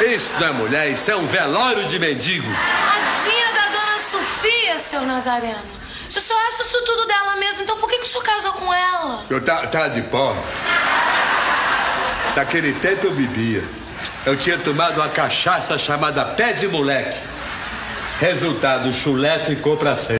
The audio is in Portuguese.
Isso não é mulher, isso é um velório de mendigo. Tadinha da dona Sofia, seu Nazareno. Se o senhor acha isso tudo dela mesmo, então por que, que o senhor casou com ela? Eu tava tá de pó. Naquele tempo eu bebia. Eu tinha tomado uma cachaça chamada pé de moleque. Resultado, o chulé ficou pra sempre.